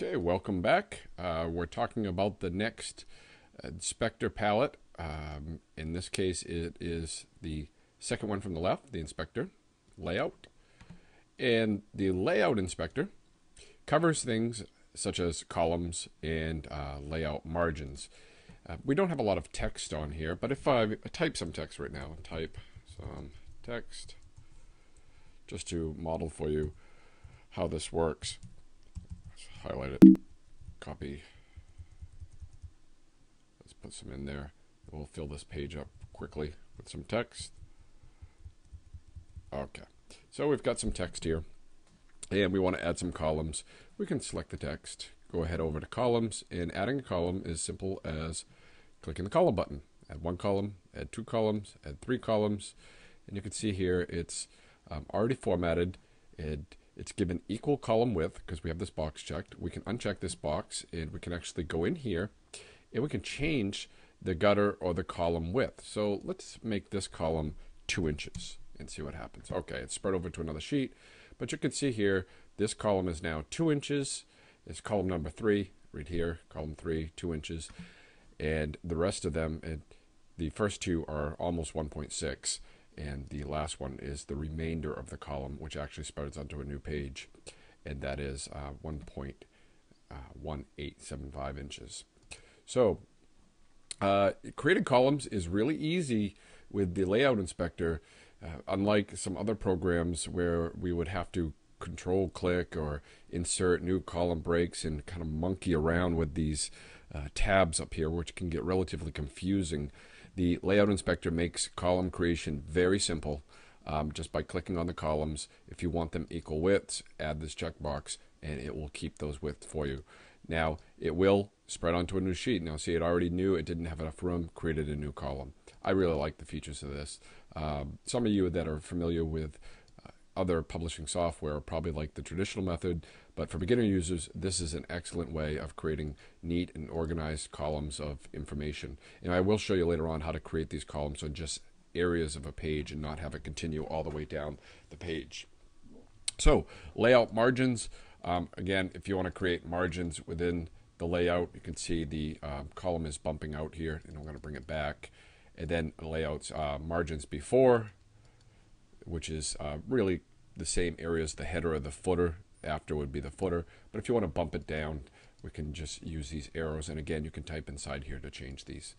Okay, welcome back. Uh, we're talking about the next inspector palette. Um, in this case, it is the second one from the left, the inspector layout. And the layout inspector covers things such as columns and uh, layout margins. Uh, we don't have a lot of text on here, but if I type some text right now, type some text just to model for you how this works highlight it, copy. Let's put some in there. We'll fill this page up quickly with some text. Okay, so we've got some text here, and we want to add some columns. We can select the text, go ahead over to columns, and adding a column is simple as clicking the column button. Add one column, add two columns, add three columns, and you can see here it's um, already formatted. It it's given equal column width because we have this box checked. We can uncheck this box and we can actually go in here and we can change the gutter or the column width. So let's make this column two inches and see what happens. Okay, it's spread over to another sheet, but you can see here, this column is now two inches. It's column number three, right here, column three, two inches. And the rest of them, and the first two are almost 1.6 and the last one is the remainder of the column, which actually spreads onto a new page, and that is uh, 1.1875 uh, inches. So, uh, creating columns is really easy with the layout inspector, uh, unlike some other programs where we would have to control click or insert new column breaks and kind of monkey around with these uh, tabs up here, which can get relatively confusing. The layout inspector makes column creation very simple um, just by clicking on the columns. If you want them equal widths, add this checkbox and it will keep those widths for you. Now, it will spread onto a new sheet. Now, see, it already knew it didn't have enough room, created a new column. I really like the features of this. Um, some of you that are familiar with other publishing software probably like the traditional method, but for beginner users, this is an excellent way of creating neat and organized columns of information. And I will show you later on how to create these columns on just areas of a page and not have it continue all the way down the page. So, layout margins. Um, again, if you want to create margins within the layout, you can see the uh, column is bumping out here, and I'm going to bring it back. And then layouts uh, margins before, which is uh, really the same area as the header or the footer. After would be the footer. But if you want to bump it down, we can just use these arrows. And again, you can type inside here to change these.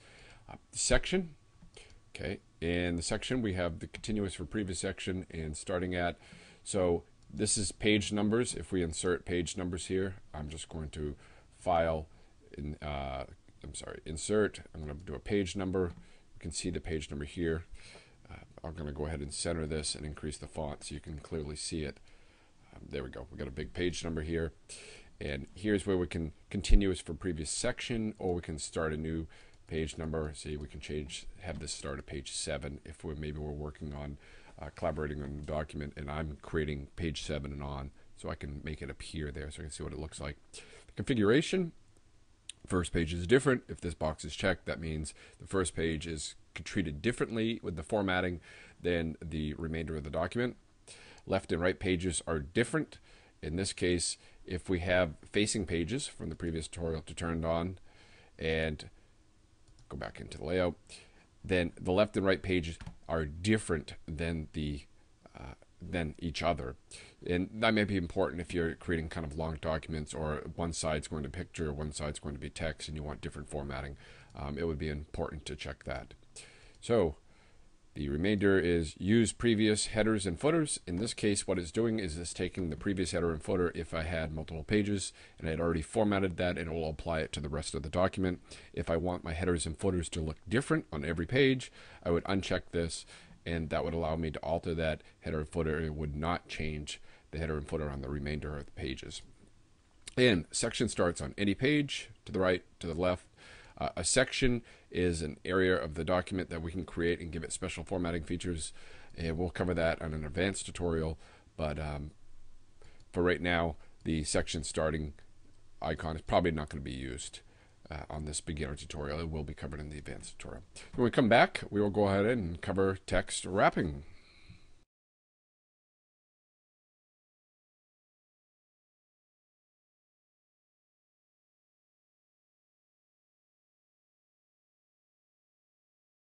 Uh, section. Okay. In the section, we have the continuous for previous section and starting at. So this is page numbers. If we insert page numbers here, I'm just going to file in, uh, I'm sorry, insert. I'm going to do a page number. You can see the page number here. Uh, I'm going to go ahead and center this and increase the font so you can clearly see it. Um, there we go. We got a big page number here. And here's where we can continue as for previous section or we can start a new page number. See, we can change, have this start at page 7 if we're maybe we're working on uh, collaborating on a document and I'm creating page 7 and on so I can make it appear there so I can see what it looks like. The configuration, first page is different. If this box is checked, that means the first page is treated differently with the formatting than the remainder of the document. Left and right pages are different. In this case, if we have facing pages from the previous tutorial to turned on and go back into the layout, then the left and right pages are different than the uh, than each other. And that may be important if you're creating kind of long documents or one side's going to picture, one side's going to be text, and you want different formatting. Um, it would be important to check that. So the remainder is use previous headers and footers. In this case, what it's doing is it's taking the previous header and footer if I had multiple pages and I had already formatted that, and it will apply it to the rest of the document. If I want my headers and footers to look different on every page, I would uncheck this and that would allow me to alter that header and footer. It would not change the header and footer on the remainder of the pages. And section starts on any page, to the right, to the left, uh, a section is an area of the document that we can create and give it special formatting features. And we'll cover that on an advanced tutorial. But um, for right now, the section starting icon is probably not going to be used uh, on this beginner tutorial. It will be covered in the advanced tutorial. When we come back, we will go ahead and cover text wrapping.